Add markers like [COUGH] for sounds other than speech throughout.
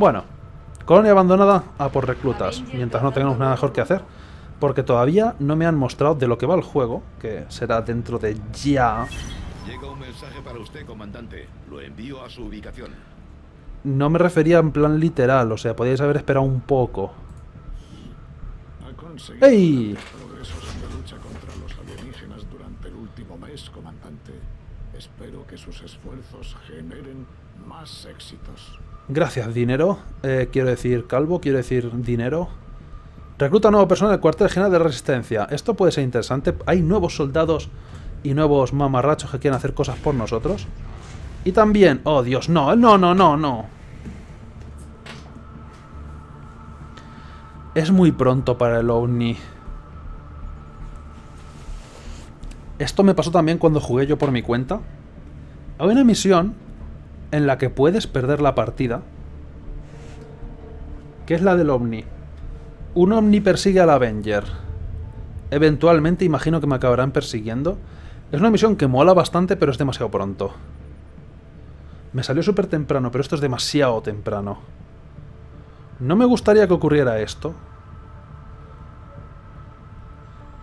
Bueno, colonia abandonada a por reclutas, mientras no tengamos nada mejor que hacer. Porque todavía no me han mostrado de lo que va el juego, que será dentro de ya. Llega un mensaje para usted, comandante. Lo envío a su ubicación. No me refería en plan literal, o sea, podíais haber esperado un poco. ¡Ey! progresos en la lucha contra los alienígenas durante el último mes, comandante. Espero que sus esfuerzos generen más éxitos. Gracias, dinero. Eh, quiero decir calvo, quiero decir dinero. Recluta nuevo personal del cuartel general de resistencia. Esto puede ser interesante. Hay nuevos soldados y nuevos mamarrachos que quieren hacer cosas por nosotros. Y también... Oh, Dios, no, no, no, no, no. Es muy pronto para el OVNI. Esto me pasó también cuando jugué yo por mi cuenta. Hay una misión en la que puedes perder la partida. Que es la del OVNI. Un OVNI persigue al Avenger. Eventualmente imagino que me acabarán persiguiendo. Es una misión que mola bastante, pero es demasiado pronto. Me salió súper temprano, pero esto es demasiado temprano. No me gustaría que ocurriera esto.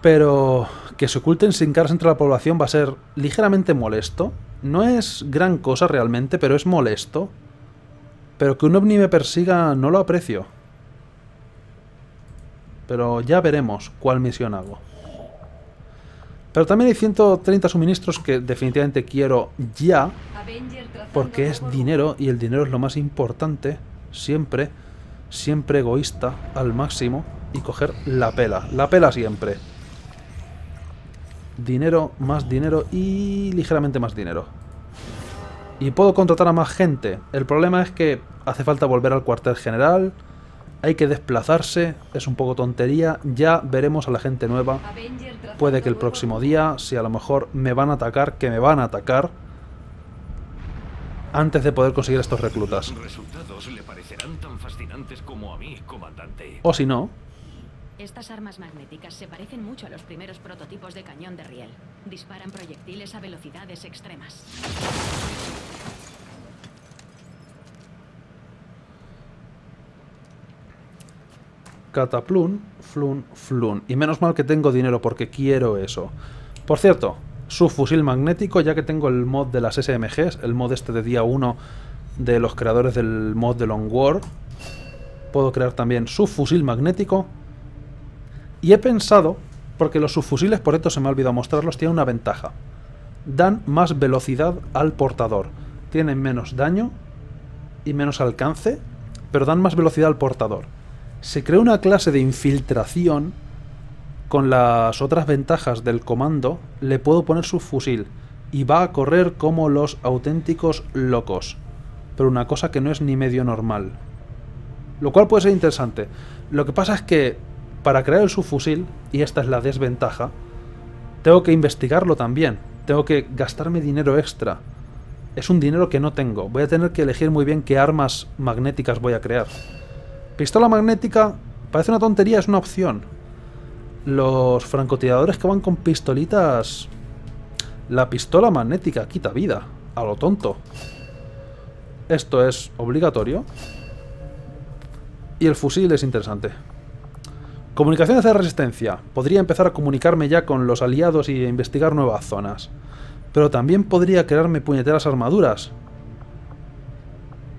Pero que se oculten sin caras entre la población va a ser ligeramente molesto. No es gran cosa realmente, pero es molesto. Pero que un ovni me persiga no lo aprecio. Pero ya veremos cuál misión hago. Pero también hay 130 suministros que definitivamente quiero ya. Porque es dinero y el dinero es lo más importante. Siempre, siempre egoísta al máximo. Y coger la pela. La pela siempre. Dinero, más dinero y ligeramente más dinero. Y puedo contratar a más gente. El problema es que hace falta volver al cuartel general. Hay que desplazarse. Es un poco tontería. Ya veremos a la gente nueva. Puede que el próximo día, si a lo mejor me van a atacar, que me van a atacar. Antes de poder conseguir estos reclutas. Los resultados le parecerán tan fascinantes como a mí, comandante. O si no, Estas armas magnéticas se parecen mucho a los primeros prototipos de cañón de riel. Disparan proyectiles a velocidades extremas. Cataplun, flun, flun. Y menos mal que tengo dinero porque quiero eso. Por cierto, subfusil magnético, ya que tengo el mod de las SMGs, el mod este de día 1 de los creadores del mod de Long War. Puedo crear también subfusil magnético. Y he pensado, porque los subfusiles, por esto se me ha olvidado mostrarlos, tienen una ventaja. Dan más velocidad al portador. Tienen menos daño y menos alcance, pero dan más velocidad al portador se crea una clase de infiltración con las otras ventajas del comando, le puedo poner su fusil y va a correr como los auténticos locos. Pero una cosa que no es ni medio normal. Lo cual puede ser interesante. Lo que pasa es que para crear el subfusil, y esta es la desventaja, tengo que investigarlo también. Tengo que gastarme dinero extra. Es un dinero que no tengo. Voy a tener que elegir muy bien qué armas magnéticas voy a crear. Pistola magnética, parece una tontería, es una opción. Los francotiradores que van con pistolitas... La pistola magnética quita vida, a lo tonto. Esto es obligatorio. Y el fusil es interesante. Comunicaciones de resistencia. Podría empezar a comunicarme ya con los aliados y investigar nuevas zonas. Pero también podría crearme puñeteras armaduras.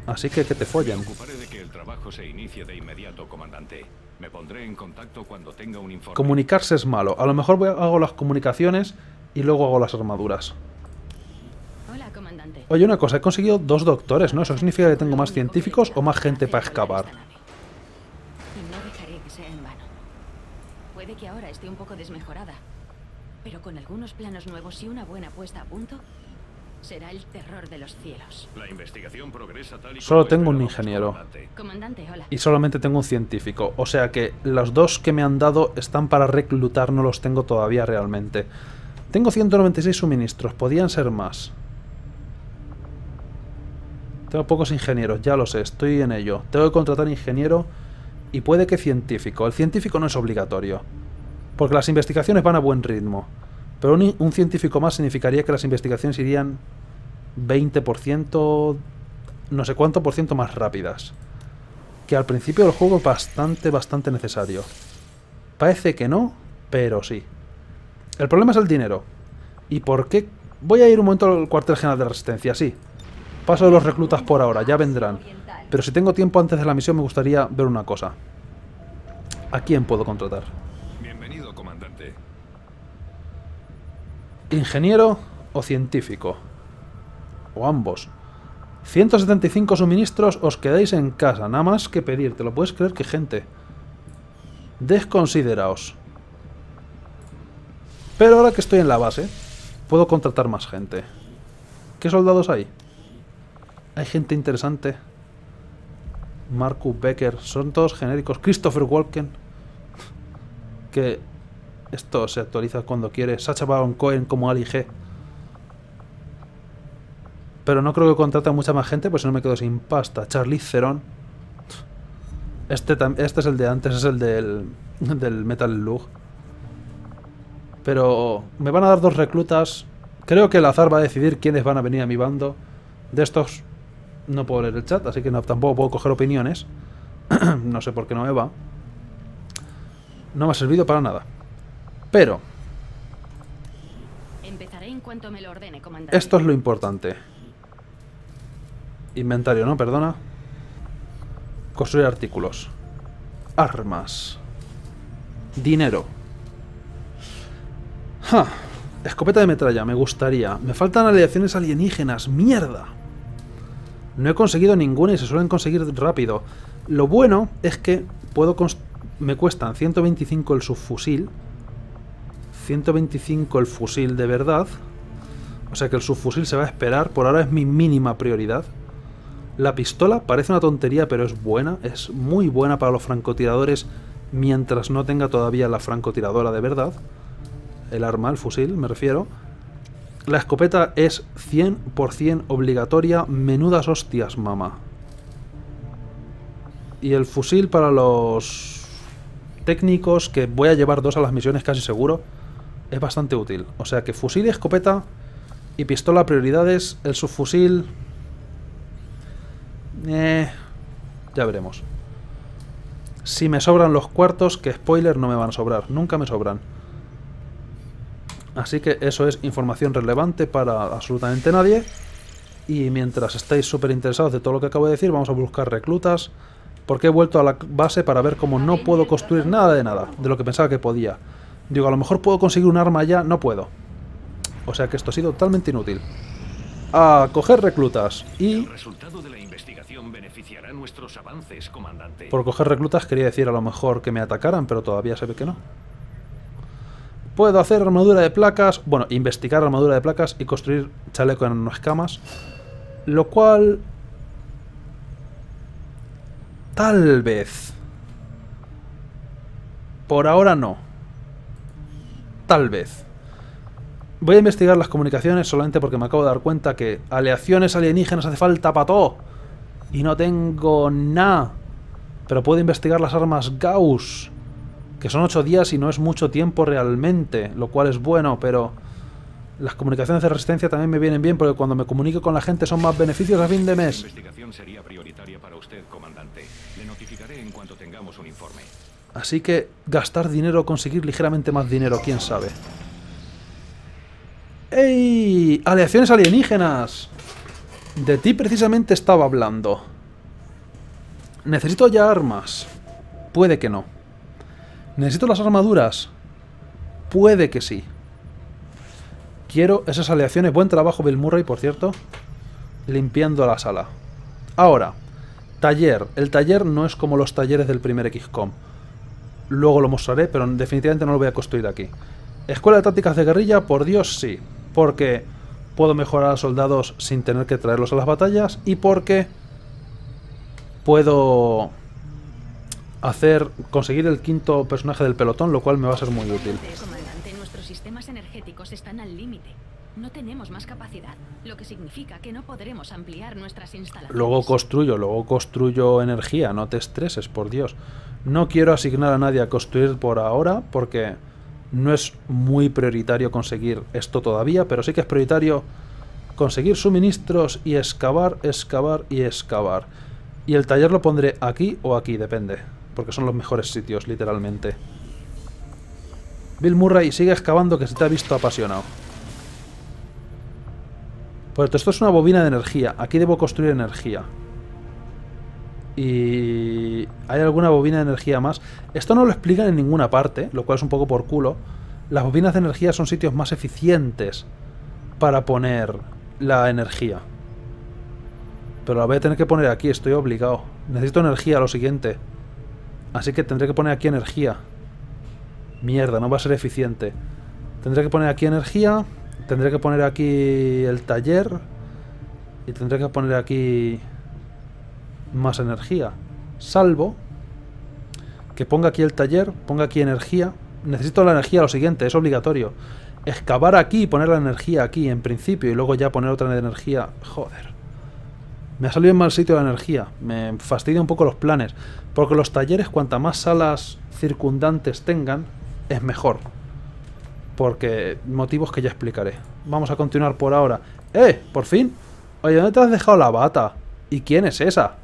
Así que que te follen. Me ocuparé de que el trabajo se inicie de inmediato, comandante. Me pondré en contacto cuando tenga un informe. Comunicarse es malo. A lo mejor voy a- hago las comunicaciones y luego hago las armaduras. Hola, comandante. Oye, una cosa, he conseguido dos doctores, ¿no? ¿Eso significa que tengo más científicos o más gente para excavar? Y no dejaré que sea en vano. Puede que ahora esté un poco desmejorada, pero con algunos planos nuevos y una buena puesta a punto, será el terror de los cielos. La investigación progresa tal y Solo como tengo un ingeniero. comandante. Comandante, hola. Y solamente tengo un científico. O sea que los dos que me han dado están para reclutar, no los tengo todavía realmente. Tengo 196 suministros, podían ser más. Tengo pocos ingenieros, ya lo sé, estoy en ello. Tengo que contratar ingeniero y puede que científico. El científico no es obligatorio, porque las investigaciones van a buen ritmo. Pero un, científico más significaría que las investigaciones irían 20%, no sé cuánto por ciento más rápidas. que al principio del juego es bastante, bastante necesario. Parece que no, pero sí. El problema es el dinero. ¿Y por qué? Voy a ir un momento al cuartel general de resistencia, sí. Paso de los reclutas por ahora, ya vendrán. Pero si tengo tiempo antes de la misión me gustaría ver una cosa. ¿A quién puedo contratar? Bienvenido, comandante. ¿Ingeniero o científico? O ambos. 175 suministros, os quedáis en casa. Nada más que pedir. ¿Te lo puedes creer que gente? Desconsideraos. Pero ahora que estoy en la base, puedo contratar más gente. ¿Qué soldados hay? Hay gente interesante. Marcus Becker. Son todos genéricos. Christopher Walken. Que esto se actualiza cuando quiere. Sacha Baron Cohen como Ali G. Pero no creo que contrate a mucha más gente, pues si no me quedo sin pasta. Charlie Theron. Este, este es el de antes, es el del, [LAUGHS] del Metal Lug. Pero me van a dar dos reclutas. Creo que el azar va a decidir quiénes van a venir a mi bando. De estos no puedo leer el chat, así que no, tampoco puedo coger opiniones. [CLEARS THROAT] no sé por qué no me va. No me ha servido para nada. Pero... Empezaré en cuanto me lo ordene, comandante. Esto es lo importante. Inventario, ¿no? Perdona. Construir artículos. Armas. Dinero. Ja. Escopeta de metralla, me gustaría. Me faltan aleaciones alienígenas. ¡Mierda! No he conseguido ninguna y se suelen conseguir rápido. Lo bueno es que puedo me cuestan 125 el subfusil. 125 el fusil de verdad. O sea que el subfusil se va a esperar. Por ahora es mi mínima prioridad. La pistola parece una tontería, pero es buena. Es muy buena para los francotiradores mientras no tenga todavía la francotiradora de verdad. El arma, el fusil, me refiero. La escopeta es 100% obligatoria. Menudas hostias, mamá. Y el fusil para los técnicos, que voy a llevar dos a las misiones casi seguro, es bastante útil. O sea que fusil y escopeta y pistola prioridades. El subfusil eh, ya veremos. Si me sobran los cuartos, que spoiler no me van a sobrar. Nunca me sobran. Así que eso es información relevante para absolutamente nadie. Y mientras estáis súper interesados de todo lo que acabo de decir, vamos a buscar reclutas. Porque he vuelto a la base para ver cómo no puedo construir nada de nada, de lo que pensaba que podía. Digo, a lo mejor puedo conseguir un arma ya, no puedo. O sea que esto ha sido totalmente inútil. A coger reclutas y... El resultado de la investigación beneficiará nuestros avances, comandante. Por coger reclutas quería decir a lo mejor que me atacaran, pero todavía se ve que no. Puedo hacer armadura de placas, bueno, investigar armadura de placas y construir chaleco en escamas. Lo cual... Tal vez. Por ahora no. Tal vez. Voy a investigar las comunicaciones solamente porque me acabo de dar cuenta que aleaciones alienígenas hace falta para todo. Y no tengo nada. Pero puedo investigar las armas Gauss. Que son 8 días y no es mucho tiempo realmente. Lo cual es bueno, pero... Las comunicaciones de resistencia también me vienen bien porque cuando me comunico con la gente son más beneficios a fin de mes. La investigación sería prioritaria para usted, comandante. Le notificaré en cuanto tengamos un informe. Así que gastar dinero o conseguir ligeramente más dinero, quién sabe. ¡Ey! ¡Aleaciones alienígenas! De ti precisamente estaba hablando. Necesito ya armas. Puede que no. ¿Necesito las armaduras? Puede que sí. Quiero esas aleaciones. Buen trabajo Bill Murray, por cierto. Limpiando la sala. Ahora, taller. El taller no es como los talleres del primer XCOM. Luego lo mostraré, pero definitivamente no lo voy a construir aquí. Escuela de tácticas de guerrilla, por Dios, sí porque puedo mejorar a soldados sin tener que traerlos a las batallas y porque puedo hacer conseguir el quinto personaje del pelotón, lo cual me va a ser muy útil. Comandante, nuestros sistemas energéticos están al límite. No tenemos más capacidad, lo que significa que no podremos ampliar nuestras instalaciones. Luego construyo, luego construyo energía, no te estreses, por Dios. No quiero asignar a nadie a construir por ahora porque no es muy prioritario conseguir esto todavía, pero sí que es prioritario conseguir suministros y excavar, excavar y excavar. Y el taller lo pondré aquí o aquí, depende. Porque son los mejores sitios, literalmente. Bill Murray, sigue excavando que se te ha visto apasionado. Cierto, esto es una bobina de energía. Aquí debo construir energía. Y... ¿Hay alguna bobina de energía más? Esto no lo explican en ninguna parte, lo cual es un poco por culo. Las bobinas de energía son sitios más eficientes para poner la energía. Pero la voy a tener que poner aquí, estoy obligado. Necesito energía, lo siguiente. Así que tendré que poner aquí energía. Mierda, no va a ser eficiente. Tendré que poner aquí energía. Tendré que poner aquí el taller. Y tendré que poner aquí más energía. Salvo que ponga aquí el taller, ponga aquí energía. Necesito la energía, lo siguiente, es obligatorio. Excavar aquí y poner la energía aquí en principio y luego ya poner otra energía. Joder. Me ha salido en mal sitio la energía. Me fastidia un poco los planes. Porque los talleres, cuanta más salas circundantes tengan, es mejor. Porque motivos que ya explicaré. Vamos a continuar por ahora. ¡Eh! ¡Por fin! Oye, ¿dónde te has dejado la bata? ¿Y quién es esa?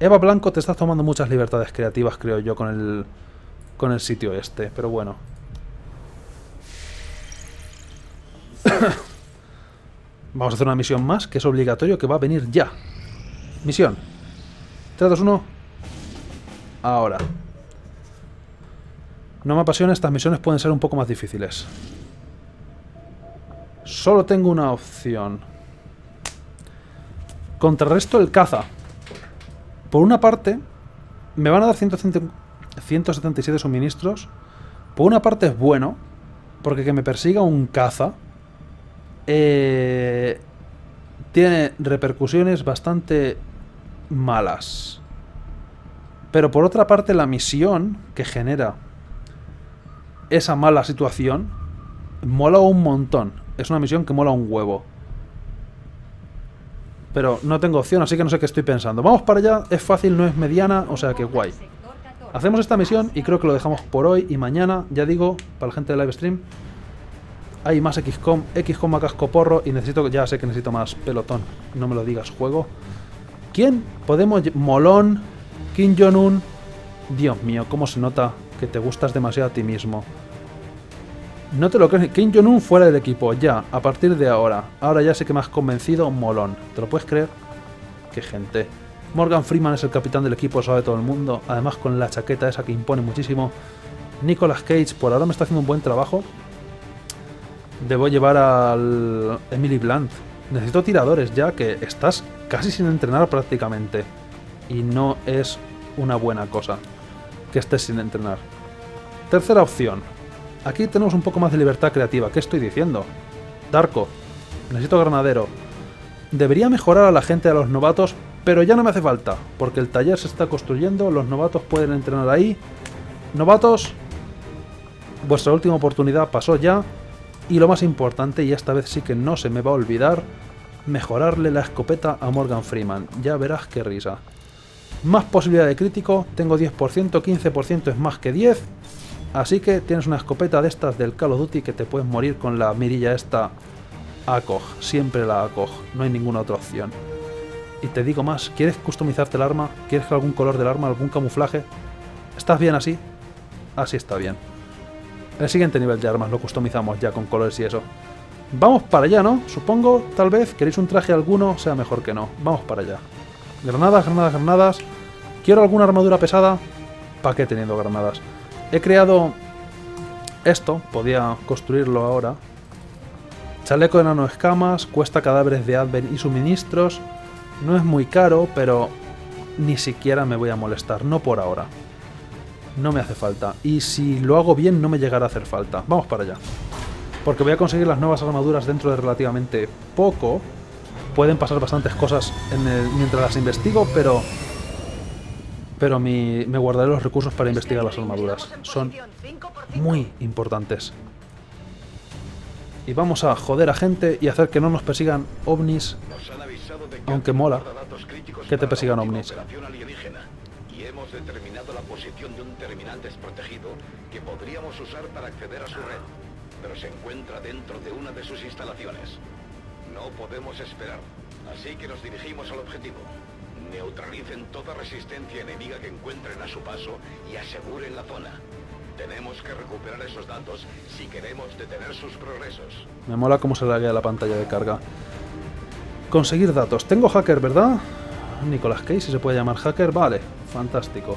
Eva Blanco, te estás tomando muchas libertades creativas, creo yo, con el, con el sitio este. Pero bueno. [COUGHS] Vamos a hacer una misión más, que es obligatorio, que va a venir ya. Misión. 3, 2, 1. Ahora. No me apasiona, estas misiones pueden ser un poco más difíciles. Solo tengo una opción. Contrarresto el caza. Por una parte, me van a dar 177 suministros. Por una parte es bueno, porque que me persiga un caza eh, tiene repercusiones bastante malas. Pero por otra parte, la misión que genera esa mala situación mola un montón. Es una misión que mola un huevo. Pero no tengo opción, así que no sé qué estoy pensando. Vamos para allá, es fácil, no es mediana, o sea que guay. Hacemos esta misión y creo que lo dejamos por hoy y mañana, ya digo, para la gente de live stream, hay más XCOM, XCOM a casco porro y necesito, ya sé que necesito más pelotón. No me lo digas, juego. ¿Quién? Podemos... Molón, Kim Jong-un... Dios mío, cómo se nota que te gustas demasiado a ti mismo. No te lo crees. Kim Jong-un fuera del equipo, ya, a partir de ahora. Ahora ya sé que me has convencido, molón. ¿Te lo puedes creer? Qué gente. Morgan Freeman es el capitán del equipo, sabe todo el mundo. Además con la chaqueta esa que impone muchísimo. Nicolas Cage por ahora me está haciendo un buen trabajo. Debo llevar al Emily Blunt. Necesito tiradores ya que estás casi sin entrenar prácticamente. Y no es una buena cosa que estés sin entrenar. Tercera opción. Aquí tenemos un poco más de libertad creativa. ¿Qué estoy diciendo? Darko. Necesito granadero. Debería mejorar a la gente de los novatos, pero ya no me hace falta, porque el taller se está construyendo, los novatos pueden entrenar ahí. Novatos, vuestra última oportunidad pasó ya, y lo más importante, y esta vez sí que no se me va a olvidar, mejorarle la escopeta a Morgan Freeman. Ya verás qué risa. Más posibilidad de crítico, tengo 10%, 15% es más que 10. Así que tienes una escopeta de estas del Call of Duty que te puedes morir con la mirilla esta ACOG. Siempre la ACOG, no hay ninguna otra opción. Y te digo más, ¿quieres customizarte el arma? ¿Quieres algún color del arma, algún camuflaje? ¿Estás bien así? Así está bien. El siguiente nivel de armas lo customizamos ya con colores y eso. Vamos para allá, ¿no? Supongo, tal vez, queréis un traje alguno, sea mejor que no. Vamos para allá. Granadas, granadas, granadas. ¿Quiero alguna armadura pesada? ¿Para qué teniendo granadas? He creado esto, podía construirlo ahora. Chaleco de nanoescamas, cuesta cadáveres de Advent y suministros. No es muy caro, pero ni siquiera me voy a molestar, no por ahora no me hace falta. Y si lo hago bien, no me llegará a hacer falta. Vamos para allá. Porque voy a conseguir las nuevas armaduras dentro de relativamente poco. Pueden pasar bastantes cosas mientras las investigo, pero... Pero me guardaré los recursos para investigar las armaduras. Son muy importantes. Y vamos a joder a gente y hacer que no nos persigan ovnis. Aunque mola que te persigan ovnis determinado la posición de un terminal desprotegido que podríamos usar para acceder a su red, pero se encuentra dentro de una de sus instalaciones. No podemos esperar, así que nos dirigimos al objetivo. Neutralicen toda resistencia enemiga que encuentren a su paso y aseguren la zona. Tenemos que recuperar esos datos si queremos detener sus progresos. Me mola cómo se laguea la pantalla de carga. Conseguir datos. Tengo hacker, ¿verdad? Nicolas Cage, si se puede llamar hacker. Vale, fantástico.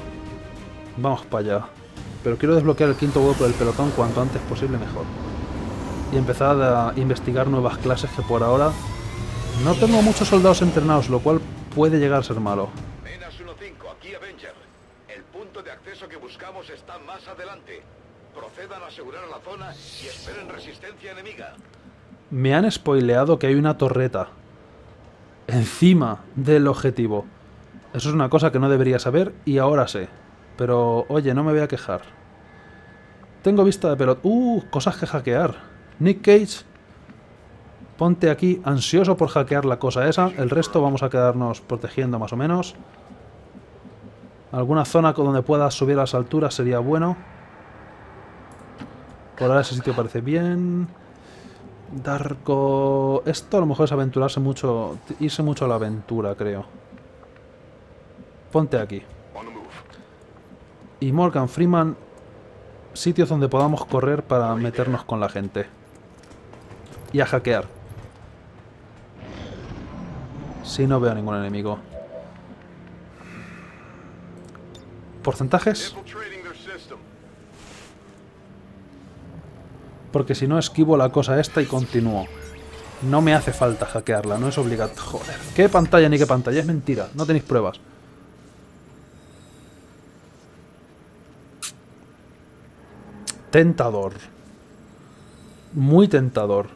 Vamos para allá. Pero quiero desbloquear el quinto huevo del pelotón cuanto antes posible mejor. Y empezar a investigar nuevas clases que por ahora no tengo muchos soldados entrenados, lo cual puede llegar a ser malo. Menas 1-5, aquí Avenger. El punto de acceso que buscamos está más adelante. Procedan a asegurar la zona y esperen resistencia enemiga. Me han spoileado que hay una torreta encima del objetivo. Eso es una cosa que no debería saber y ahora sé. Pero, oye, no me voy a quejar. Tengo vista de pelota. Uh, cosas que hackear. Nick Cage, ponte aquí ansioso por hackear la cosa esa. El resto vamos a quedarnos protegiendo más o menos. Alguna zona donde puedas subir a las alturas sería bueno. Por ahora ese sitio parece bien. Darko... Esto a lo mejor es aventurarse mucho... Irse mucho a la aventura, creo. Ponte aquí. Y Morgan Freeman... Sitios donde podamos correr para meternos con la gente. Y a hackear. Si no veo ningún enemigo. ¿Porcentajes? Porque si no esquivo la cosa esta y continúo. No me hace falta hackearla, no es obligatorio. Joder, ¿qué pantalla ni qué pantalla? Es mentira, no tenéis pruebas. Tentador. Muy tentador.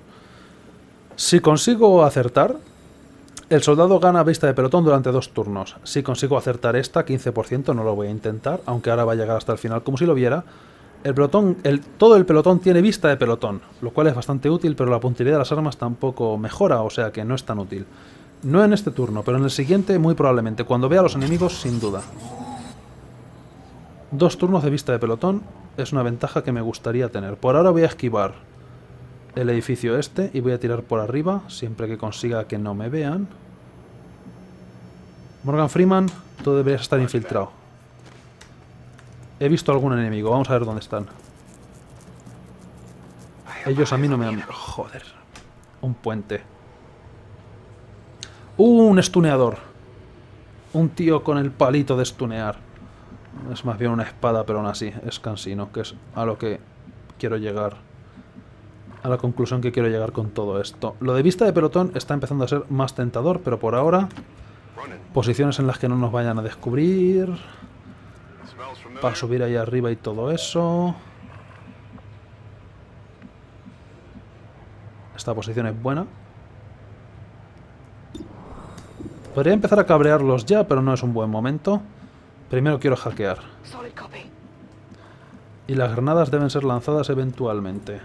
Si consigo acertar, el soldado gana vista de pelotón durante dos turnos. Si consigo acertar esta, 15%, no lo voy a intentar, aunque ahora va a llegar hasta el final como si lo viera. El pelotón, el, todo el pelotón tiene vista de pelotón, lo cual es bastante útil, pero la puntería de las armas tampoco mejora, o sea que no es tan útil. No en este turno, pero en el siguiente muy probablemente, cuando vea a los enemigos sin duda. Dos turnos de vista de pelotón es una ventaja que me gustaría tener. Por ahora voy a esquivar el edificio este y voy a tirar por arriba, siempre que consiga que no me vean. Morgan Freeman, tú deberías estar infiltrado. He visto algún enemigo, vamos a ver dónde están. Ellos a mí no me han... Joder. Un puente. ¡Uh, un estuneador! Un tío con el palito de estunear. Es más bien una espada, pero aún así, es cansino, que es a lo que quiero llegar. A la conclusión que quiero llegar con todo esto. Lo de vista de pelotón está empezando a ser más tentador, pero por ahora... Posiciones en las que no nos vayan a descubrir... Para subir ahí arriba y todo eso. Esta posición es buena. Podría empezar a cabrearlos ya, pero no es un buen momento. Primero quiero hackear. Y las granadas deben ser lanzadas eventualmente.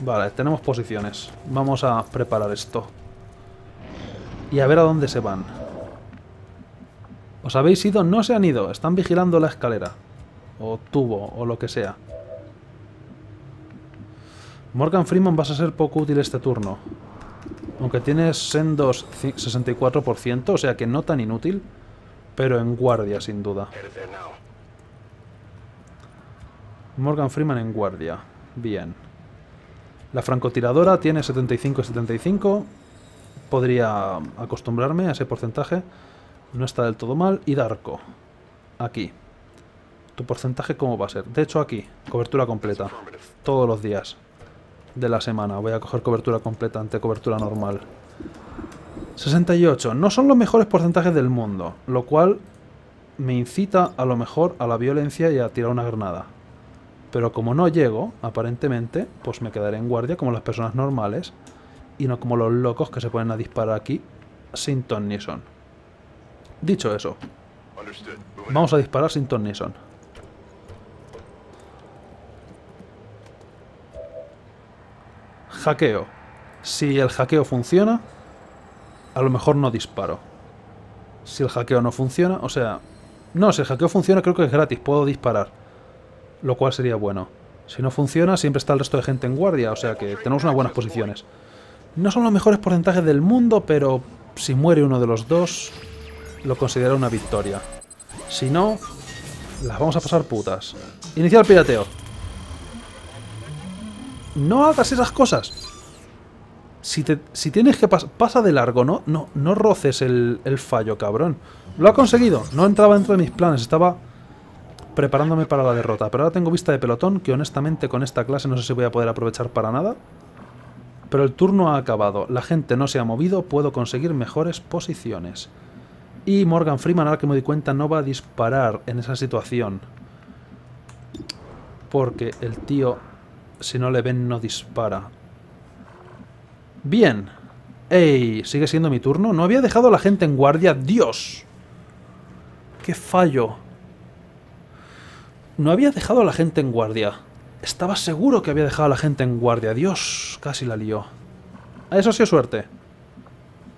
Vale, tenemos posiciones. Vamos a preparar esto. Y a ver a dónde se van. ¿Os habéis ido? No se han ido. Están vigilando la escalera. O tubo, o lo que sea. Morgan Freeman vas a ser poco útil este turno. Aunque tienes sendos 64%, o sea que no tan inútil. Pero en guardia, sin duda. Morgan Freeman en guardia. Bien. La francotiradora tiene 75 y 75. Podría acostumbrarme a ese porcentaje. No está del todo mal. Y Darko. Aquí. ¿Tu porcentaje cómo va a ser? De hecho, aquí. Cobertura completa. Todos los días de la semana. Voy a coger cobertura completa ante cobertura normal. 68. No son los mejores porcentajes del mundo. Lo cual me incita a lo mejor a la violencia y a tirar una granada. Pero como no llego, aparentemente, pues me quedaré en guardia como las personas normales. Y no como los locos que se ponen a disparar aquí sin ton ni son. Dicho eso, vamos a disparar sin ton ni son. Hackeo. Si el hackeo funciona, a lo mejor no disparo. Si el hackeo no funciona, o sea... No, si el hackeo funciona creo que es gratis, puedo disparar. Lo cual sería bueno. Si no funciona, siempre está el resto de gente en guardia, o sea que tenemos unas buenas posiciones. No son los mejores porcentajes del mundo, pero si muere uno de los dos, lo considero una victoria. Si no, las vamos a pasar putas. Iniciar pirateo. No hagas esas cosas. Si, te, si tienes que pasar... Pasa de largo, ¿no? No, no roces el, el fallo, cabrón. Lo ha conseguido. No entraba dentro de mis planes. Estaba preparándome para la derrota. Pero ahora tengo vista de pelotón que honestamente con esta clase no sé si voy a poder aprovechar para nada. Pero el turno ha acabado. La gente no se ha movido. Puedo conseguir mejores posiciones. Y Morgan Freeman, ahora que me doy cuenta, no va a disparar en esa situación. Porque el tío, si no le ven, no dispara. Bien. ¡Ey! ¿Sigue siendo mi turno? No había dejado a la gente en guardia. ¡Dios! ¡Qué fallo! No había dejado a la gente en guardia. Estaba seguro que había dejado a la gente en guardia. Dios, casi la lió. Eso sí suerte.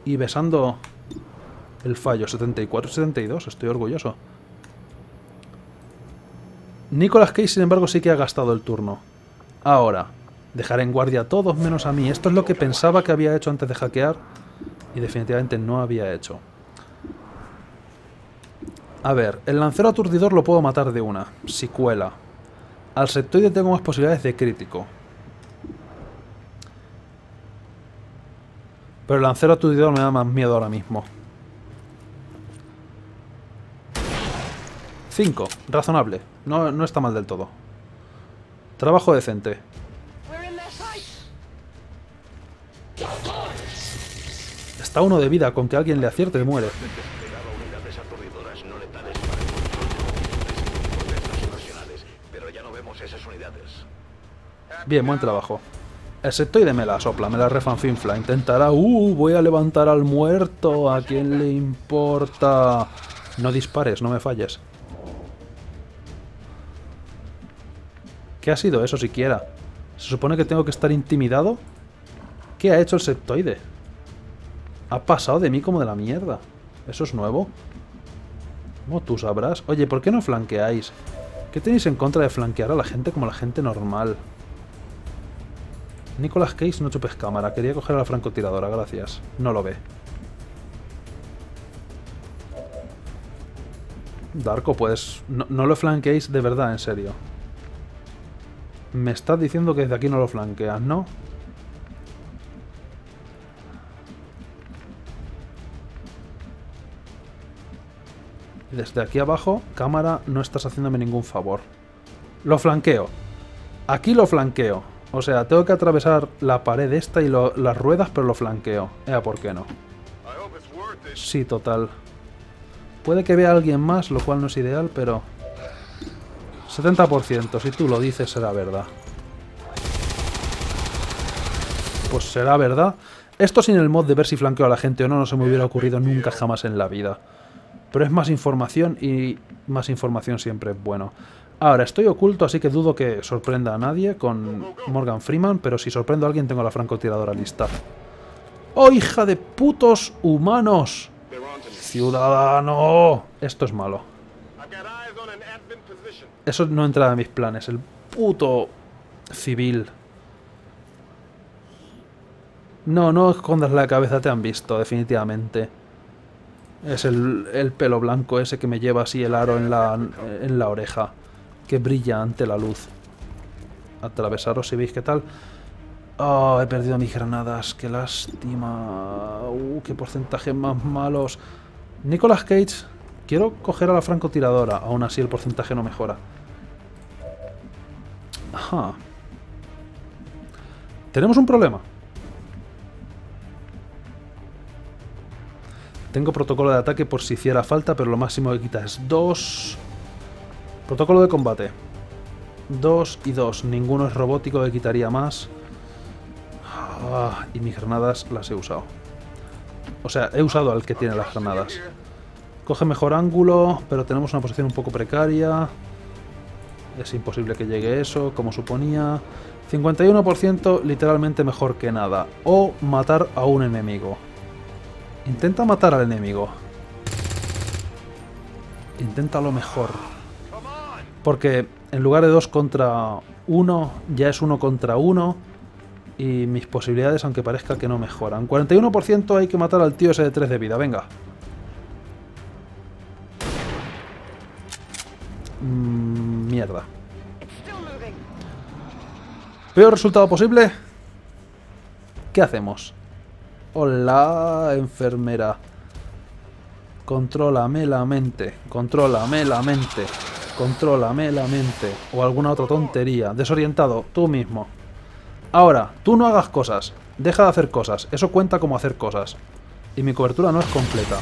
Y besando el fallo. 74-72, estoy orgulloso. Nicolas Cage, sin embargo, sí que ha gastado el turno. Ahora, dejar en guardia a todos menos a mí. Esto es lo que pensaba que había hecho antes de hackear y definitivamente no había hecho. A ver, el lancero aturdidor lo puedo matar de una, si cuela. Al septoide tengo más posibilidades de crítico. Pero el lancero aturdidor me da más miedo ahora mismo. 5. Razonable. No, no está mal del todo. Trabajo decente. Está uno de vida, con que alguien le acierte muere. Desplegaba unidades aturdidoras no letales para el control de protestas ocasionales, pero ya no vemos esas unidades. Bien, buen trabajo. El septoide me la sopla, me la refanfinfla. Intentará... ¡Uh! Voy a levantar al muerto. ¿A quién le importa? No dispares, no me falles. ¿Qué ha sido eso siquiera? ¿Se supone que tengo que estar intimidado? ¿Qué ha hecho el septoide? Ha pasado de mí como de la mierda. ¿Eso es nuevo? ¿Cómo tú sabrás? Oye, ¿por qué no flanqueáis? ¿Qué tenéis en contra de flanquear a la gente como la gente normal? Nicolas Cage, no chupes cámara. Quería coger a la francotiradora, gracias. No lo ve. Darko, pues... No, no lo flanqueéis de verdad, en serio. Me estás diciendo que desde aquí no lo flanqueas, ¿no? Desde aquí abajo, cámara, no estás haciéndome ningún favor. Lo flanqueo. Aquí lo flanqueo. O sea, tengo que atravesar la pared esta y lo- las ruedas, pero lo flanqueo. Ea, ¿por qué no? Sí, total. Puede que vea a alguien más, lo cual no es ideal, pero... 70%, si tú lo dices, será verdad. Pues será verdad. Esto sin el mod de ver si flanqueo a la gente o no, no se me hubiera ocurrido nunca jamás en la vida. Pero es más información y más información siempre es bueno. Ahora, estoy oculto, así que dudo que sorprenda a nadie con Morgan Freeman, pero si sorprendo a alguien tengo la francotiradora lista. ¡Oh, hija de putos humanos! ¡Ciudadano! Esto es malo. Eso no entra en mis planes. El puto civil. No, no escondas la cabeza, te han visto, definitivamente. Es el, el pelo blanco ese que me lleva así el aro en la, en la oreja. Que brilla ante la luz. Atravesaros si veis qué tal. Oh, he perdido mis granadas. Qué lástima. Uh, qué porcentaje más malos. Nicolas Cage. Quiero coger a la francotiradora. Aún así el porcentaje no mejora. Ajá. Tenemos un problema. Tengo protocolo de ataque por si hiciera falta, pero lo máximo que quita es 2. Protocolo de combate. 2 y 2. Ninguno es robótico que quitaría más. Ah, y mis granadas las he usado. O sea, he usado al que tiene las granadas. Coge mejor ángulo, pero tenemos una posición un poco precaria. Es imposible que llegue eso, como suponía. 51% literalmente mejor que nada. O matar a un enemigo. Intenta matar al enemigo. Intenta lo mejor. Porque en lugar de 2 contra 1, ya es 1 contra 1. Y mis posibilidades, aunque parezca que no mejoran. 41% hay que matar al tío ese de 3 de vida, venga. Mm, mierda. Peor resultado posible. ¿Qué hacemos? Hola, enfermera. Contrólame la mente. Contrólame la mente. Contrólame la mente. O alguna otra tontería. Desorientado, tú mismo. Ahora, tú no hagas cosas. Deja de hacer cosas. Eso cuenta como hacer cosas. Y mi cobertura no es completa.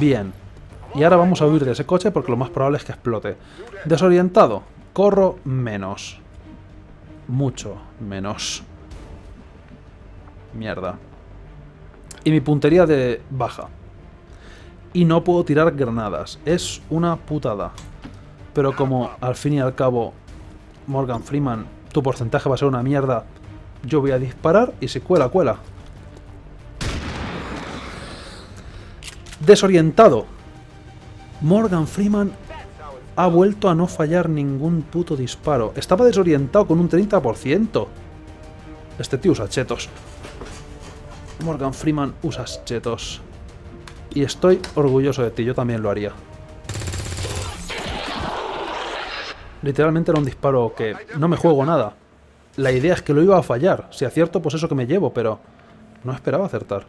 Bien. Y ahora vamos a huir de ese coche porque lo más probable es que explote. Desorientado. Corro menos. Mucho menos. Mierda. Y mi puntería de baja. Y no puedo tirar granadas. Es una putada. Pero como al fin y al cabo Morgan Freeman, tu porcentaje va a ser una mierda, yo voy a disparar y si cuela, cuela. Desorientado. Morgan Freeman ha vuelto a no fallar ningún puto disparo. Estaba desorientado con un 30%. Este tío usa chetos. Morgan Freeman usas chetos. Y estoy orgulloso de ti, yo también lo haría. Literalmente era un disparo que no me juego nada. La idea es que lo iba a fallar. Si acierto, pues eso que me llevo, pero no esperaba acertar.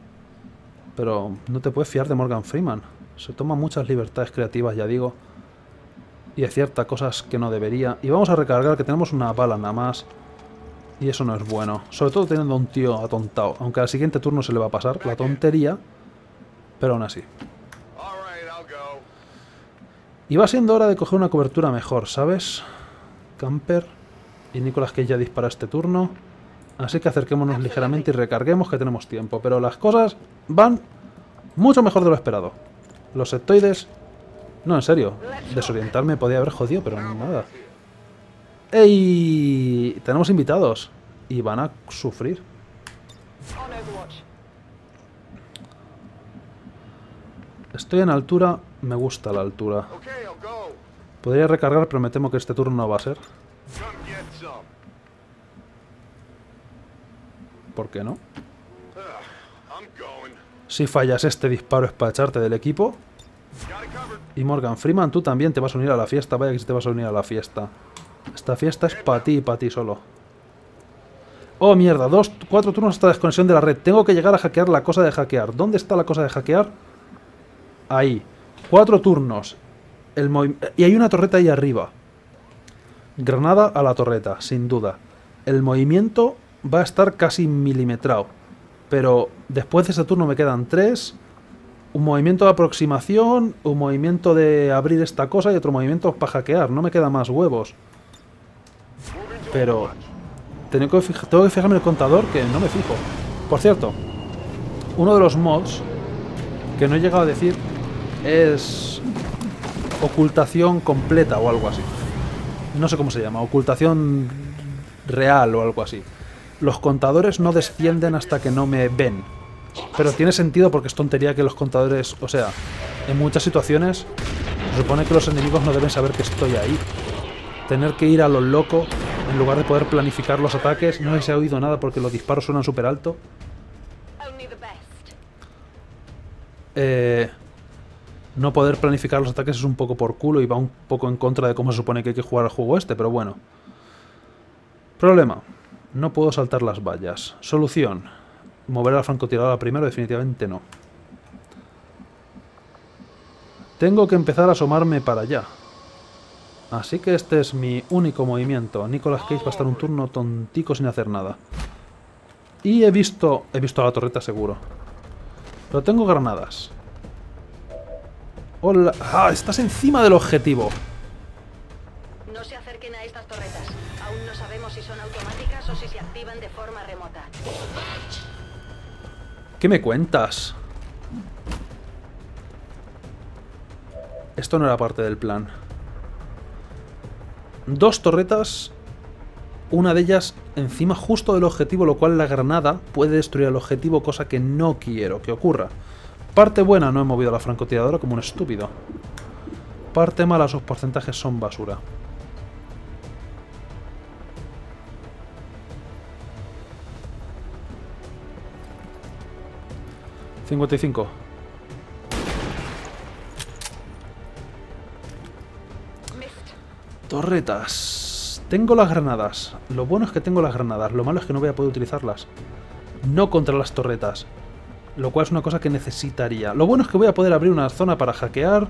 Pero no te puedes fiar de Morgan Freeman. Se toma muchas libertades creativas, ya digo. Y acierta cosas que no debería. Y vamos a recargar, que tenemos una bala nada más. Y eso no es bueno. Sobre todo teniendo a un tío atontado. Aunque al siguiente turno se le va a pasar la tontería. Pero aún así. Y va siendo hora de coger una cobertura mejor, ¿sabes? Camper. Y Nicolas que ya dispara este turno. Así que acerquémonos ligeramente y recarguemos que tenemos tiempo. Pero las cosas van mucho mejor de lo esperado. Los sectoides... No, en serio. Desorientarme podía haber jodido, pero nada. ¡Ey! Tenemos invitados. Y van a sufrir. Estoy en altura. Me gusta la altura. Podría recargar, pero me temo que este turno no va a ser. ¿Por qué no? Si fallas este disparo es para echarte del equipo. Y Morgan Freeman, tú también te vas a unir a la fiesta. Vaya que te vas a unir a la fiesta. Esta fiesta es para ti y para ti solo. Oh, mierda. Dos, cuatro turnos hasta desconexión de la red. Tengo que llegar a hackear la cosa de hackear. ¿Dónde está la cosa de hackear? Ahí. Cuatro turnos. Y hay una torreta ahí arriba. Granada a la torreta, sin duda. El movimiento va a estar casi milimetrado. Pero después de ese turno me quedan tres. Un movimiento de aproximación, un movimiento de abrir esta cosa y otro movimiento para hackear. No me queda más huevos. Pero tengo que, tengo que fijarme en el contador que no me fijo. Por cierto, uno de los mods que no he llegado a decir es ocultación completa o algo así. No sé cómo se llama, ocultación real o algo así. Los contadores no descienden hasta que no me ven. Pero tiene sentido porque es tontería que los contadores... O sea, en muchas situaciones se supone que los enemigos no deben saber que estoy ahí. Tener que ir a lo loco en lugar de poder planificar los ataques. No se ha oído nada porque los disparos suenan súper alto. Eh, no poder planificar los ataques es un poco por culo y va un poco en contra de cómo se supone que hay que jugar al juego este, pero bueno. Problema. No puedo saltar las vallas. Solución. Mover a la francotiradora primero, definitivamente no. Tengo que empezar a asomarme para allá. Así que este es mi único movimiento. Nicolas Cage va a estar un turno tontico sin hacer nada. Y he visto... He visto a la torreta seguro. Pero tengo granadas. Hola. ¡Ah! Estás encima del objetivo. No se acerquen a estas torretas. Aún no sabemos si son automáticas o si se activan de forma remota. ¿Qué me cuentas? Esto no era parte del plan. Dos torretas, una de ellas encima justo del objetivo, lo cual la granada puede destruir el objetivo, cosa que no quiero que ocurra. Parte buena, no he movido la francotiradora como un estúpido. Parte mala, sus porcentajes son basura. ¿55? Torretas. Tengo las granadas. Lo bueno es que tengo las granadas. Lo malo es que no voy a poder utilizarlas. No contra las torretas. Lo cual es una cosa que necesitaría. Lo bueno es que voy a poder abrir una zona para hackear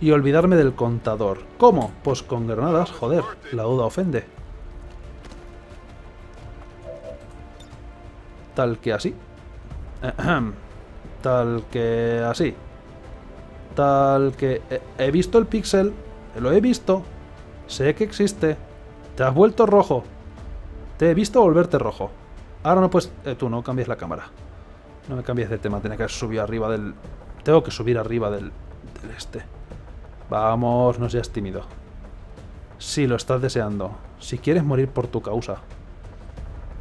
y olvidarme del contador. ¿Cómo? Pues con granadas. Joder, la duda ofende. Tal que así. Tal que así. Tal que... He visto el pixel. Lo he visto. Sé que existe. Te has vuelto rojo. Te he visto volverte rojo. Ahora no puedes... Eh, tú no cambies la cámara. No me cambies de tema. Tiene que subir arriba del... Tengo que subir arriba del... Del este. Vamos, no seas tímido. Sí, lo estás deseando. Si quieres morir por tu causa.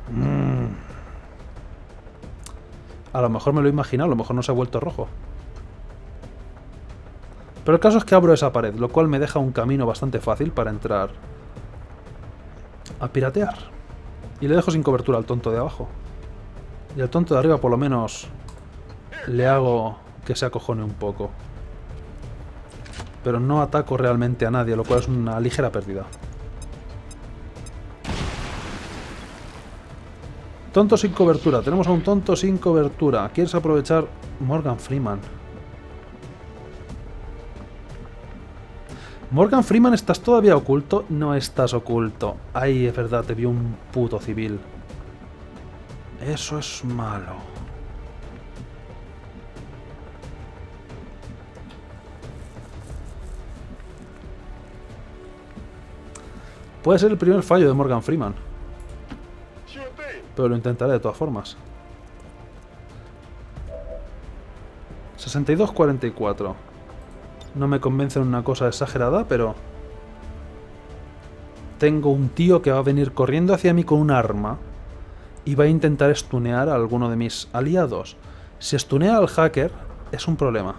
Mm. A lo mejor me lo he imaginado, a lo mejor no se ha vuelto rojo. Pero el caso es que abro esa pared, lo cual me deja un camino bastante fácil para entrar a piratear. Y le dejo sin cobertura al tonto de abajo. Y al tonto de arriba por lo menos le hago que se acojone un poco. Pero no ataco realmente a nadie, lo cual es una ligera pérdida. Tonto sin cobertura. Tenemos a un tonto sin cobertura. ¿Quieres aprovechar Morgan Freeman? Morgan Freeman, ¿estás todavía oculto? No estás oculto. Ay, es verdad, te vio un puto civil. Eso es malo. Puede ser el primer fallo de Morgan Freeman. Pero lo intentaré de todas formas. 62-44. No me convence en una cosa exagerada, pero... Tengo un tío que va a venir corriendo hacia mí con un arma y va a intentar estunear a alguno de mis aliados. Si estunea al hacker, es un problema.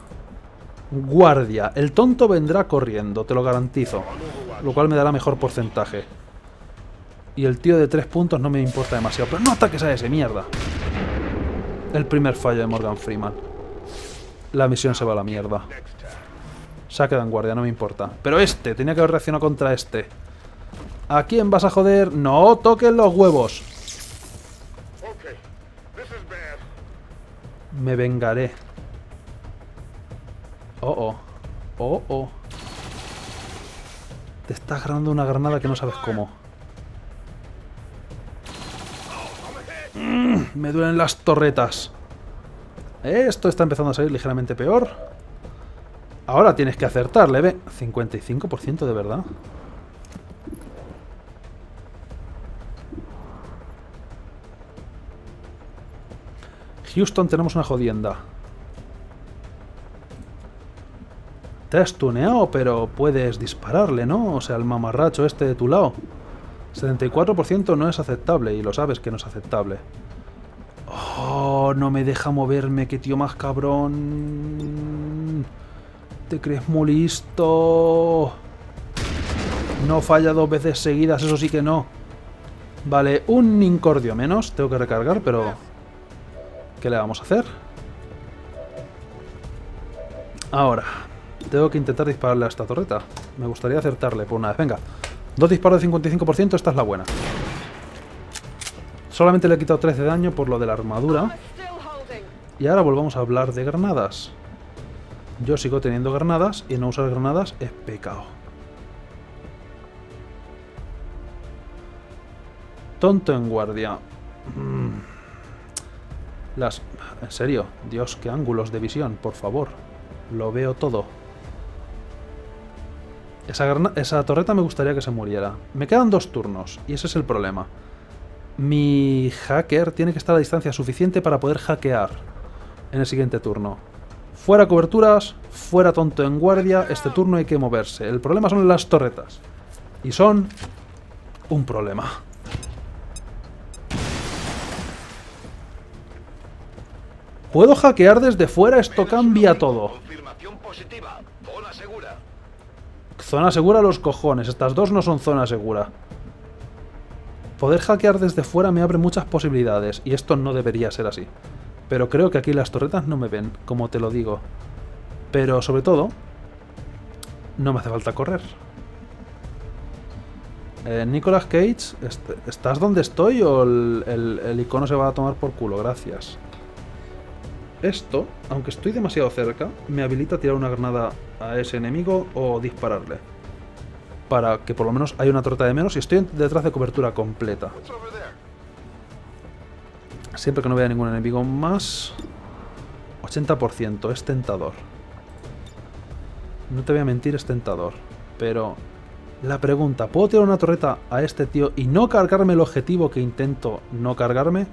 Guardia. El tonto vendrá corriendo, te lo garantizo. Lo cual me dará mejor porcentaje. Y el tío de tres puntos no me importa demasiado. Pero no ataques a ese, mierda. El primer fallo de Morgan Freeman. La misión se va a la mierda. Se ha quedado en guardia, no me importa. Pero este, tenía que haber reaccionado contra este. ¿A quién vas a joder? ¡No toques los huevos! Me vengaré. Oh, oh. Oh, oh. Te estás ganando una granada que no sabes cómo. Mm, me duelen las torretas. Esto está empezando a salir ligeramente peor. Ahora tienes que acertarle, ve. 55% de verdad. Houston tenemos una jodienda. Te has tuneado, pero puedes dispararle, ¿no? O sea, el mamarracho este de tu lado. 74% no es aceptable, y lo sabes que no es aceptable. Oh, no me deja moverme, qué tío más cabrón. Te crees muy listo. No falla dos veces seguidas, eso sí que no. Vale, un incordio menos. Tengo que recargar, pero... ¿Qué le vamos a hacer? Ahora, tengo que intentar dispararle a esta torreta. Me gustaría acertarle por una vez. Venga, dos disparos de 55%, esta es la buena. Solamente le he quitado 13 de daño por lo de la armadura. Y ahora volvamos a hablar de granadas. Yo sigo teniendo granadas y no usar granadas es pecado. Tonto en guardia. Mm. Las... En serio, Dios, qué ángulos de visión, por favor. Lo veo todo. Esa, esa torreta me gustaría que se muriera. Me quedan dos turnos, y ese es el problema. Mi hacker tiene que estar a distancia suficiente para poder hackear en el siguiente turno. Fuera coberturas, fuera tonto en guardia, este turno hay que moverse. El problema son las torretas. Y son un problema. ¿Puedo hackear desde fuera? Esto cambia todo. Zona segura los cojones. Estas dos no son zona segura. Poder hackear desde fuera me abre muchas posibilidades, y esto no debería ser así. Pero creo que aquí las torretas no me ven, como te lo digo. Pero sobre todo, no me hace falta correr. Eh, Nicolas Cage, est- ¿estás donde estoy o el, el- el icono se va a tomar por culo? Gracias. Esto, aunque estoy demasiado cerca, me habilita a tirar una granada a ese enemigo o dispararle. Para que por lo menos haya una torta de menos y estoy detrás de cobertura completa. Siempre que no vea ningún enemigo más... 80%, es tentador. No te voy a mentir, es tentador. Pero la pregunta, ¿puedo tirar una torreta a este tío y no cargarme el objetivo que intento no cargarme?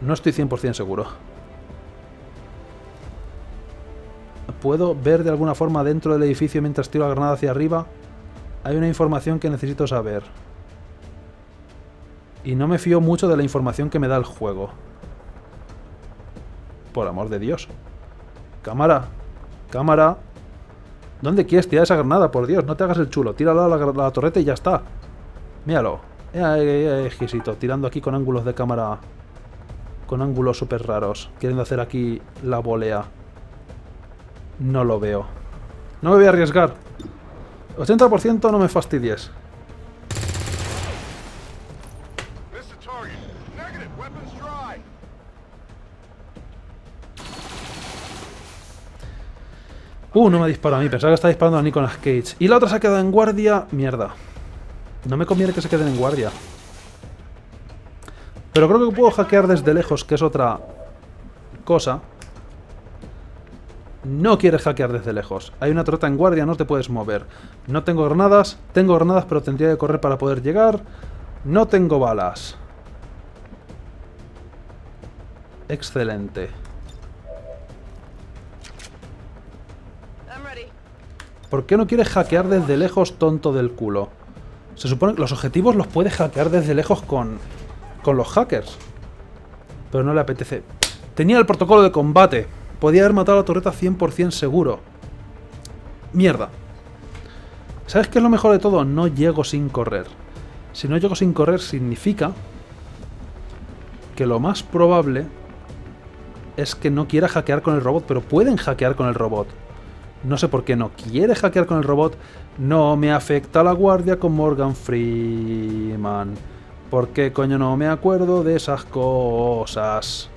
No estoy 100% seguro. ¿Puedo ver de alguna forma dentro del edificio mientras tiro la granada hacia arriba? Hay una información que necesito saber. Y no me fío mucho de la información que me da el juego. Por amor de Dios. Cámara. Cámara. ¿Dónde quieres tirar esa granada? Por Dios, no te hagas el chulo. Tírala a la, la torreta y ya está. Míralo. Eh, eh, eh. Tirando aquí con ángulos de cámara. Con ángulos súper raros. Queriendo hacer aquí la volea. No lo veo. No me voy a arriesgar. 80% no me fastidies. Uh, no me dispara a mí. Pensaba que estaba disparando a Nicolas Cage. Y la otra se ha quedado en guardia. Mierda. No me conviene que se queden en guardia. Pero creo que puedo hackear desde lejos, que es otra cosa. No quieres hackear desde lejos. Hay una trota en guardia, no te puedes mover. No tengo granadas. Tengo granadas, pero tendría que correr para poder llegar. No tengo balas. Excelente. ¿Por qué no quieres hackear desde lejos, tonto del culo? Se supone que los objetivos los puedes hackear desde lejos con, con los hackers. Pero no le apetece. Tenía el protocolo de combate. Podía haber matado a la torreta 100% seguro. Mierda. ¿Sabes qué es lo mejor de todo? No llego sin correr. Si no llego sin correr significa que lo más probable es que no quiera hackear con el robot, pero pueden hackear con el robot. No sé por qué no quiere hackear con el robot. No me afecta la guardia con Morgan Freeman. ¿Por qué coño no me acuerdo de esas cosas?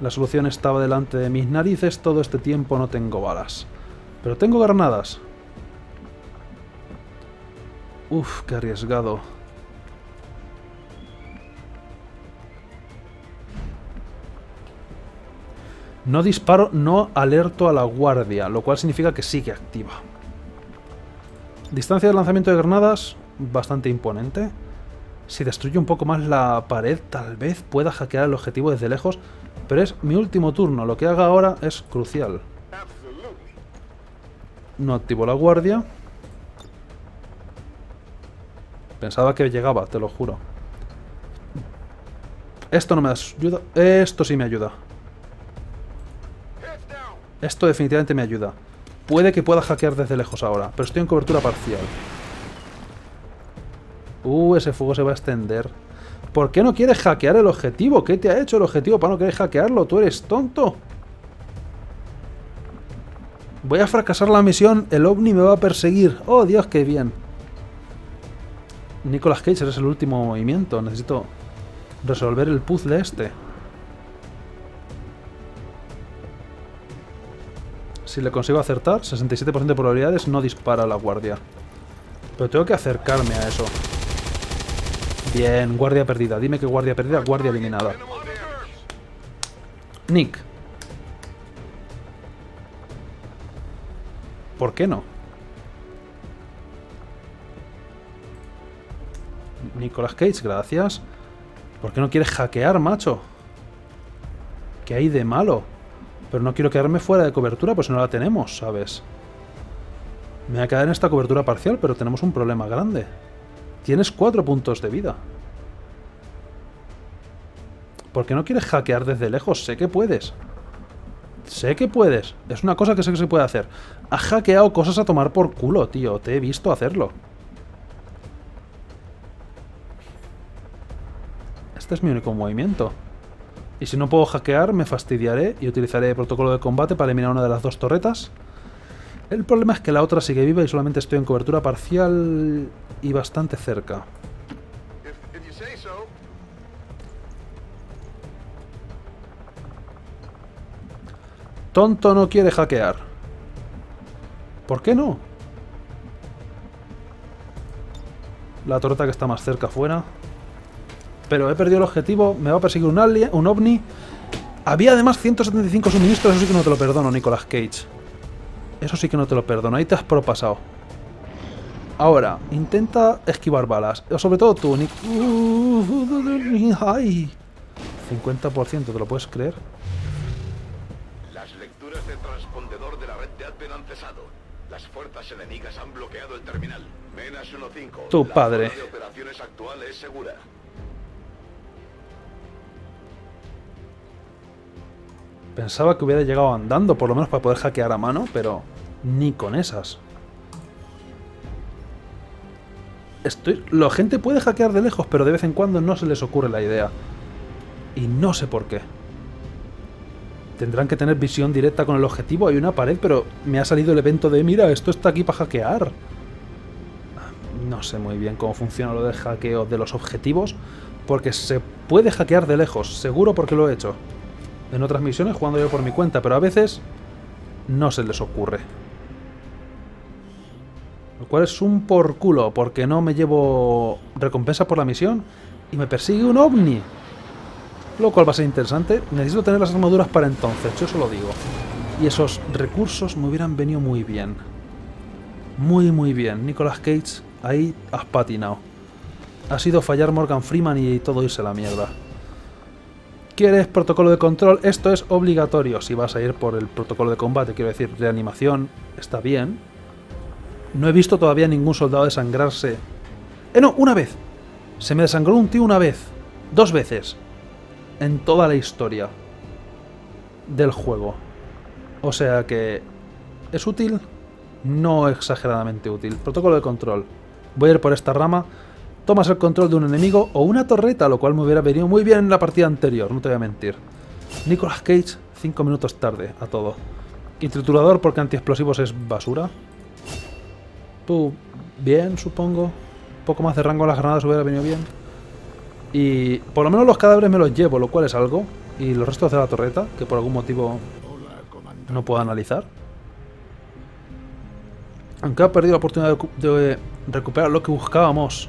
La solución estaba delante de mis narices todo este tiempo, no tengo balas. Pero tengo granadas. Uf, qué arriesgado. No disparo, no alerto a la guardia, lo cual significa que sigue activa. Distancia de lanzamiento de granadas, bastante imponente. Si destruye un poco más la pared, tal vez pueda hackear el objetivo desde lejos, pero es mi último turno, lo que haga ahora es crucial. No activo la guardia. Pensaba que llegaba, te lo juro. Esto no me ayuda. Esto sí me ayuda. Esto definitivamente me ayuda. Puede que pueda hackear desde lejos ahora, pero estoy en cobertura parcial. Uh, ese fuego se va a extender. ¿Por qué no quieres hackear el objetivo? ¿Qué te ha hecho el objetivo para no querer hackearlo? ¿Tú eres tonto? Voy a fracasar la misión. El ovni me va a perseguir. Oh, Dios, qué bien. Nicolas Cage, es el último movimiento. Necesito resolver el puzzle este. Si le consigo acertar, 67% de probabilidades, no dispara la guardia. Pero tengo que acercarme a eso. Bien, guardia perdida. Dime que guardia perdida, guardia eliminada. Nick. ¿Por qué no? Nicolas Cage, gracias. ¿Por qué no quieres hackear, macho? ¿Qué hay de malo? Pero no quiero quedarme fuera de cobertura, pues no la tenemos, ¿sabes? Me voy a quedar en esta cobertura parcial, pero tenemos un problema grande. Tienes cuatro puntos de vida. ¿Por qué no quieres hackear desde lejos? Sé que puedes. Sé que puedes. Es una cosa que sé que se puede hacer. Has hackeado cosas a tomar por culo, tío. Te he visto hacerlo. Este es mi único movimiento. Y si no puedo hackear, me fastidiaré y utilizaré protocolo de combate para eliminar una de las dos torretas. El problema es que la otra sigue viva y solamente estoy en cobertura parcial y bastante cerca. Tonto no quiere hackear. ¿Por qué no? La torreta que está más cerca fuera. Pero he perdido el objetivo. Me va a perseguir un alien, un ovni. Había además 175 suministros. Eso sí que no te lo perdono, Nicolas Cage. Eso sí que no te lo perdono. Ahí te has propasado. Ahora, intenta esquivar balas. O sobre todo tú, Nick. ¡Ay! 50%, ¿te lo puedes creer? Las lecturas de transpondedor de la red de Advent han cesado. Las fuerzas enemigas han bloqueado el terminal. Menas 1-5. Tu la padre. zona de operaciones actual es segura. Pensaba que hubiera llegado andando, por lo menos para poder hackear a mano, pero ni con esas. Estoy... La gente puede hackear de lejos, pero de vez en cuando no se les ocurre la idea. Y no sé por qué. Tendrán que tener visión directa con el objetivo. Hay una pared, pero me ha salido el evento de mira, esto está aquí para hackear. No sé muy bien cómo funciona lo de hackeo de los objetivos, porque se puede hackear de lejos, seguro porque lo he hecho en otras misiones jugando yo por mi cuenta, pero a veces no se les ocurre. Lo cual es un por culo, porque no me llevo recompensa por la misión y me persigue un ovni. Lo cual va a ser interesante. Necesito tener las armaduras para entonces, yo eso lo digo. Y esos recursos me hubieran venido muy bien. Muy, muy bien. Nicolas Cage, ahí has patinado. Ha sido fallar Morgan Freeman y todo irse a la mierda. ¿Quieres protocolo de control? Esto es obligatorio si vas a ir por el protocolo de combate. Quiero decir, reanimación está bien. No he visto todavía ningún soldado desangrarse. ¡Eh, no! ¡Una vez! Se me desangró un tío una vez. Dos veces. En toda la historia del juego. O sea que... ¿Es útil? No exageradamente útil. Protocolo de control. Voy a ir por esta rama tomas el control de un enemigo o una torreta, lo cual me hubiera venido muy bien en la partida anterior, no te voy a mentir. Nicolas Cage, 5 minutos tarde a todo. Y triturador porque antiexplosivos es basura. Bien, supongo. Un poco más de rango en las granadas hubiera venido bien. Y por lo menos los cadáveres me los llevo, lo cual es algo. Y los restos de la torreta, que por algún motivo no puedo analizar. Aunque ha perdido la oportunidad de, de recuperar lo que buscábamos.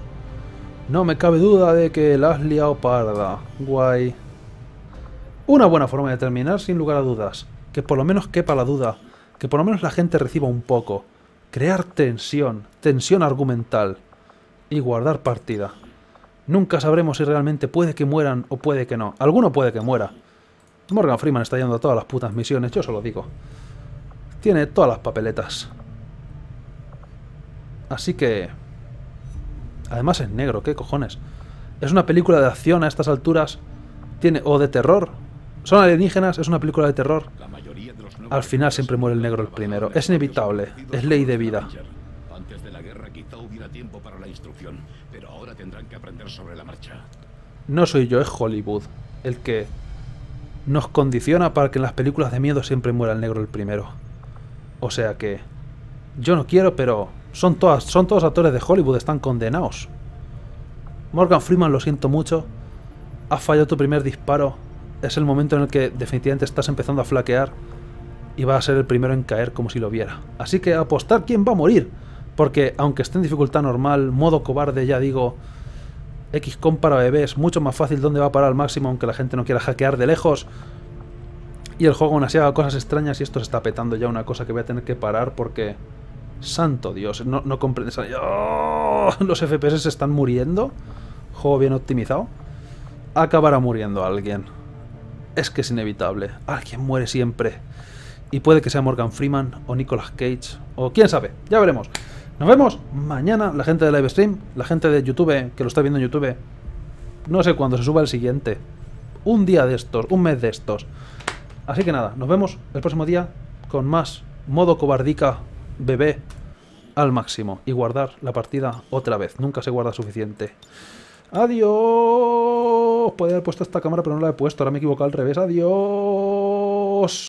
No me cabe duda de que la has liado parda. Guay. Una buena forma de terminar, sin lugar a dudas. Que por lo menos quepa la duda. Que por lo menos la gente reciba un poco. Crear tensión. Tensión argumental. Y guardar partida. Nunca sabremos si realmente puede que mueran o puede que no. Alguno puede que muera. Morgan Freeman está yendo a todas las putas misiones, yo se lo digo. Tiene todas las papeletas. Así que... Además es negro, ¿qué cojones? Es una película de acción a estas alturas. Tiene... o de terror. Son alienígenas, es una película de terror. La mayoría de los nuevos Al final siempre muere el negro el primero. Es inevitable. Es ley de vida. Antes de la guerra quizá hubiera tiempo para la instrucción, pero ahora tendrán que aprender sobre la marcha. No soy yo, es Hollywood. El que nos condiciona para que en las películas de miedo siempre muera el negro el primero. O sea que... Yo no quiero, pero... Son, todas, son todos actores de Hollywood, están condenados. Morgan Freeman, lo siento mucho. Has fallado tu primer disparo. Es el momento en el que definitivamente estás empezando a flaquear. Vas a ser el primero en caer como si lo viera. Así que apostar quién va a morir. Porque aunque esté en dificultad normal, modo cobarde, ya digo... XCOM para bebés, mucho más fácil dónde va a parar al máximo aunque la gente no quiera hackear de lejos. Y el juego aún así haga cosas extrañas y esto se está petando ya una cosa que voy a tener que parar porque... Santo Dios, no, no comprendes... ¡Oh! [LAUGHS] Los FPS se están muriendo. Juego bien optimizado. Acabará muriendo alguien. Es que es inevitable. Alguien muere siempre. Y puede que sea Morgan Freeman o Nicolas Cage o quién sabe. Ya veremos. Nos vemos mañana, la gente de Livestream, la gente de YouTube que lo está viendo en YouTube. No sé cuándo se suba el siguiente. Un día de estos, un mes de estos. Así que nada, nos vemos el próximo día con más modo cobardica bebé al máximo y guardar la partida otra vez. Nunca se guarda suficiente. Adiós. Podría haber puesto esta cámara, pero no la he puesto. Ahora me he equivocado al revés. Adiós.